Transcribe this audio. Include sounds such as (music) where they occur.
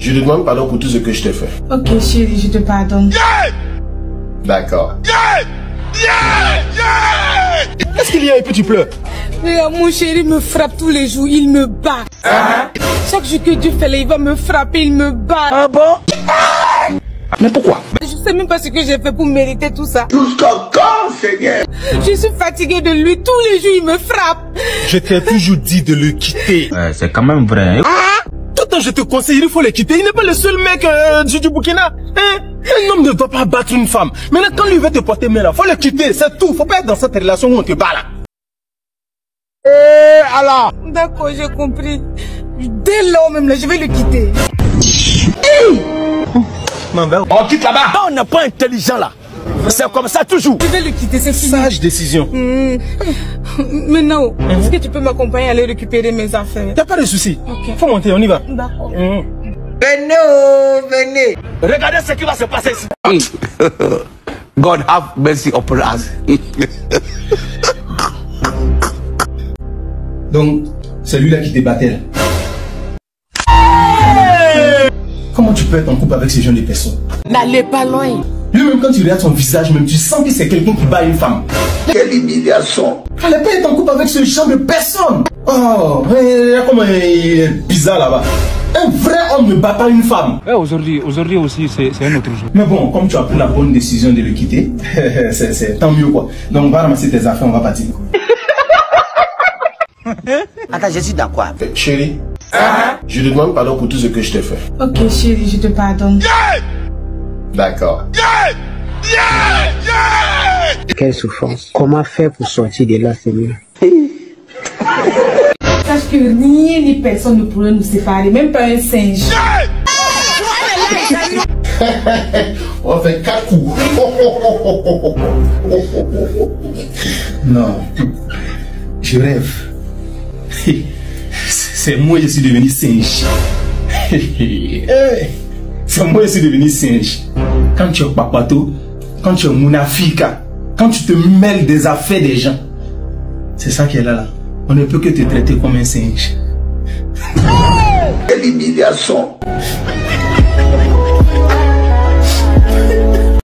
Je te demande pardon pour tout ce que je t'ai fait. Ok, chérie, je te pardonne. D'accord. Qu'est-ce qu'il y a et puis tu pleures? Regarde, mon chéri me frappe tous les jours, il me bat. Chaque jour que Dieu fait là, il va me frapper, il me bat. Ah bon? Mais pourquoi? Je sais même pas ce que j'ai fait pour mériter tout ça. Jusqu'à quand, Seigneur Je suis fatiguée de lui, tous les jours il me frappe. Je t'ai toujours dit de le quitter. Ouais, c'est quand même vrai. Tout je te conseille, il faut le quitter. Il n'est pas le seul mec euh, du, du Burkina. Hein? Un homme ne doit pas battre une femme. Maintenant, quand lui veut te porter main là, faut le quitter, c'est tout. Faut pas être dans cette relation où on te bat là. Eh, alors D'accord, j'ai compris. Dès lors même là, je vais le quitter. On quitte là-bas. On n'est pas intelligent là. C'est comme ça toujours. Je vais le quitter, c'est fini. Sage décision. Hmm. Maintenant, est-ce que tu peux m'accompagner à aller récupérer mes affaires? Y'a pas de souci. Ok. Faut monter, on y va. D'accord. Hum. Venez, oh, venez Regardez ce qui va se passer ici. (laughs) God have mercy upon us. (laughs) Donc, c'est lui là qui te battait là. Comment tu peux être en couple avec ce genre de personnes? N'allez pas loin. Lui-même, quand tu regardes son visage, même, tu sens que c'est quelqu'un qui bat une femme. Quelle humiliation Fallait pas être en couple avec ce genre de personne. Oh, regarde comment il est bizarre là-bas. Un vrai homme ne bat pas une femme. Ouais, aujourd'hui, aujourd'hui aussi, c'est un autre jour. Mais bon, comme tu as pris la bonne décision de le quitter, (laughs) c'est c'est tant mieux quoi. Donc, on va ramasser tes affaires, on va partir. (laughs) Attends, je suis d'accord. Eh, Chérie, je te demande pardon pour tout ce que je t'ai fait. Ok, chérie, je te pardonne. D'accord. Quelle souffrance. Comment faire pour sortir de là, Seigneur Sache que rien ni personne ne pourrait nous séparer, même pas un singe. (laughs) On faire quatre coups. (laughs) Non, je rêve. (laughs) C'est moi je suis devenu singe. C'est moi suis devenu singe. Quand tu es papato, quand tu es munafika, quand tu te mêles des affaires des gens, c'est ça qui est là là. On ne peut que te traiter comme un singe. Quelle humiliation